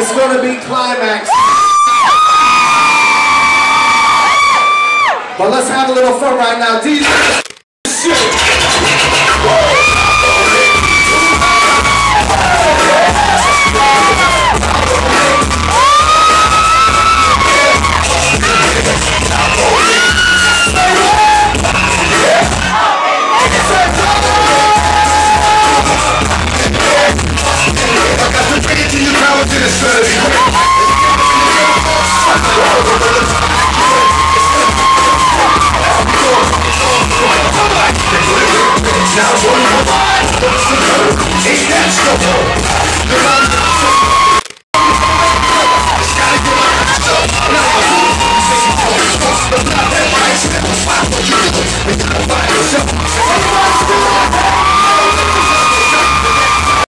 It's gonna be climax. But let's have a little fun right now. DJ. someone the wants